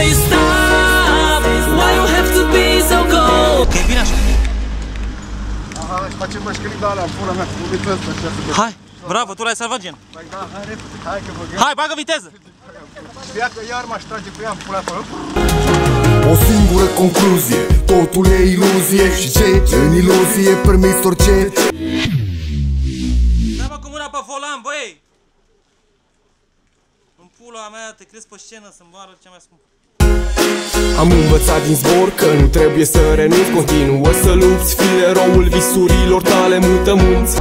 say stop? Why you have to be so cold? Ok, bine așa. Aha, facem mășcării alea, pula mea, cu viteză Hai, bravo, tu l-ai salvat gen. Păi da, hai repede, hai că băgăm. Hai, bagă viteză! Știa iar m-aș trage cu ea pula pe o singură concluzie, totul e iluzie Și ce în iluzie permis orice Dă-mă cu mâna pe volan, băi! pula mea, te crezi pe scenă să-mi moară cea mai scumpă. Am învățat din zbor că nu trebuie să renunț Continuă să lupți, fii eroul visurilor tale, mută munți